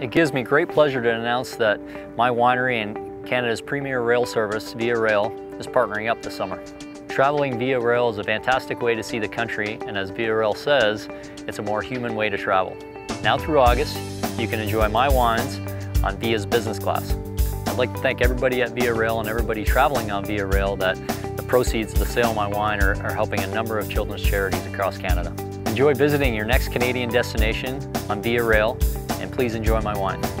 It gives me great pleasure to announce that my winery and Canada's premier rail service, Via Rail, is partnering up this summer. Traveling via rail is a fantastic way to see the country, and as Via Rail says, it's a more human way to travel. Now through August, you can enjoy my wines on Via's business class. I'd like to thank everybody at Via Rail and everybody traveling on Via Rail that the proceeds of the sale of my wine are, are helping a number of children's charities across Canada. Enjoy visiting your next Canadian destination on Via Rail and please enjoy my wine.